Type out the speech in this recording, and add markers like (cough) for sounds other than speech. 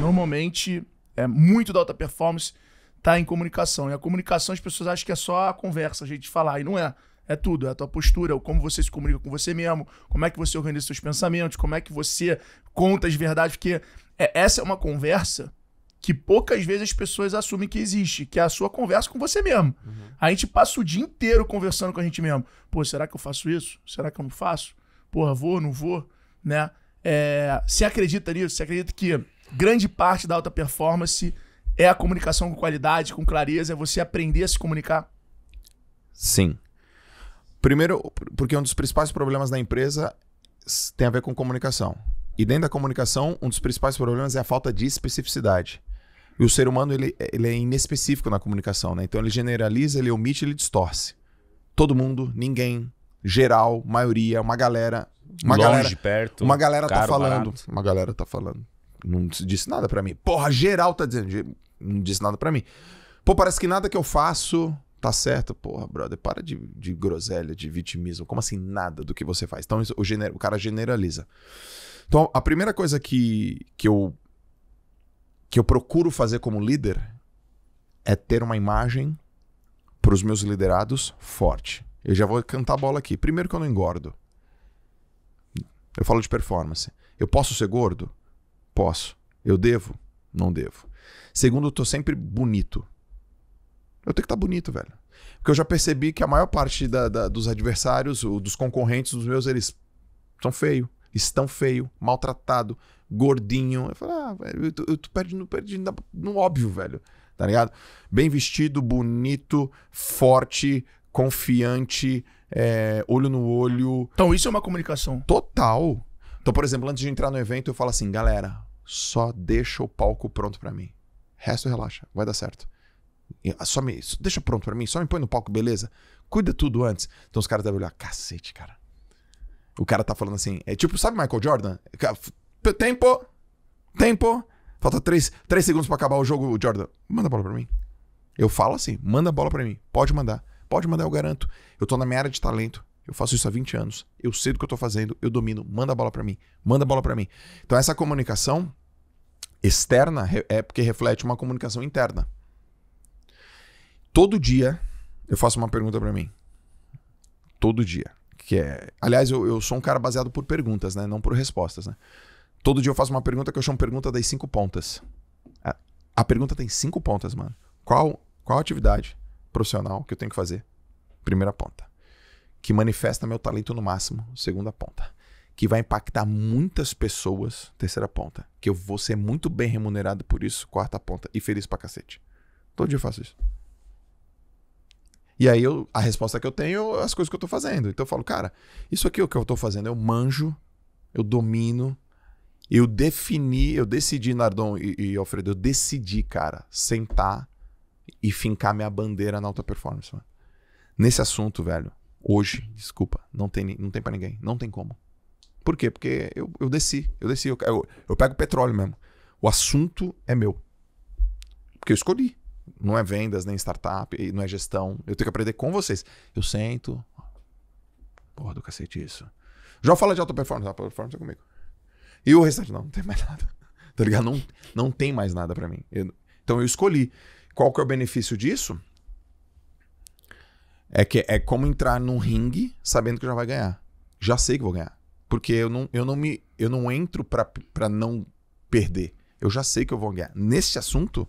Normalmente, é muito da alta performance tá em comunicação. E a comunicação as pessoas acham que é só a conversa, a gente falar, e não é. É tudo, é a tua postura, como você se comunica com você mesmo, como é que você organiza seus pensamentos, como é que você conta as verdades, porque é, essa é uma conversa que poucas vezes as pessoas assumem que existe, que é a sua conversa com você mesmo. Uhum. A gente passa o dia inteiro conversando com a gente mesmo. Pô, será que eu faço isso? Será que eu não faço? Porra, vou, não vou? Né? É, você acredita nisso? Você acredita que grande parte da alta performance é a comunicação com qualidade, com clareza, é você aprender a se comunicar? Sim. Primeiro, porque um dos principais problemas da empresa tem a ver com comunicação. E dentro da comunicação, um dos principais problemas é a falta de especificidade. E o ser humano ele, ele é inespecífico na comunicação, né? Então ele generaliza, ele omite, ele distorce. Todo mundo, ninguém, geral, maioria, uma galera, uma Longe, galera, perto, uma galera tá falando, barato. uma galera tá falando. Não disse nada pra mim. Porra, geral tá dizendo, não disse nada pra mim. Pô, parece que nada que eu faço tá certo. Porra, brother, para de, de groselha, de vitimismo. Como assim nada do que você faz? Então isso- o, gener, o cara generaliza. Então a primeira coisa que, que eu que eu procuro fazer como líder é ter uma imagem para os meus liderados forte. Eu já vou cantar a bola aqui. Primeiro que eu não engordo. Eu falo de performance. Eu posso ser gordo? Posso. Eu devo? Não devo. Segundo, eu tô sempre bonito. Eu tenho que estar bonito, velho. Porque eu já percebi que a maior parte da- da- dos adversários, dos concorrentes dos meus, eles são feio, estão feio, maltratado, gordinho. Eu falo, ah, velho, eu tô, eu tô perdendo, perdendo no óbvio, velho. Tá ligado? Bem vestido, bonito, forte, confiante, é, olho no olho, Então isso é uma comunicação. Total. Então, por exemplo, antes de entrar no evento, eu falo assim, galera, só deixa o palco pronto pra mim. Resto relaxa, vai dar certo. Ah, Só me, deixa pronto pra mim, só me põe no palco, beleza? Cuida tudo antes. Então os caras devem olhar, cacete, cara. O cara tá falando assim, é tipo, sabe Michael Jordan? Tempo, tempo. Falta três, segundos pra acabar o jogo, Jordan. Manda a bola pra mim. Eu falo assim, manda a bola pra mim. Pode mandar. Pode mandar, eu garanto. Eu tô na minha área de talento. Eu faço isso há 20 anos. Eu sei do que eu tô fazendo. Eu domino. Manda a bola pra mim. Manda a bola pra mim. Então essa comunicação externa é porque reflete uma comunicação interna. Todo dia eu faço uma pergunta pra mim. Todo dia. Que é, aliás, eu, eu sou um cara baseado por perguntas, né? Não por respostas, né? Todo dia eu faço uma pergunta que eu chamo pergunta das cinco pontas. A, a pergunta tem cinco pontas, mano. Qual, qual atividade profissional que eu tenho que fazer? Primeira ponta. Que manifesta meu talento no máximo? Segunda ponta. Que vai impactar muitas pessoas? Terceira ponta. Que eu vou ser muito bem remunerado por isso? Quarta ponta. E feliz pra cacete. Todo dia eu faço isso. E aí eu, a resposta que eu tenho é as coisas que eu tô fazendo. Então eu falo, cara, isso aqui é o que eu tô fazendo. Eu manjo, eu domino, eu defini, eu decidi, Nardon e, e Alfredo, eu decidi, cara, sentar e fincar minha bandeira na alta performance, mano. Nesse assunto, velho, hoje, desculpa, não tem, não tem pra ninguém. Não tem como. Por quê? Porque eu, eu desci, eu desci, eu, eu, eu pego petróleo mesmo. O assunto é meu. Porque eu escolhi. Não é vendas, nem startup, não é gestão. Eu tenho que aprender com vocês. Eu sento. Porra do cacete, isso. Já fala de alta performance. Alta performance é comigo. E o restante, não, não tem mais (laughs) nada. Tá ligado? Não, não tem mais nada pra mim. Eu- então eu escolhi. Qual que é o benefício disso? É que é como entrar num ringue sabendo que já vai ganhar. Já sei que vou ganhar. Porque eu não, eu não me eu não entro pra não perder. Eu já sei que eu vou ganhar. Nesse assunto,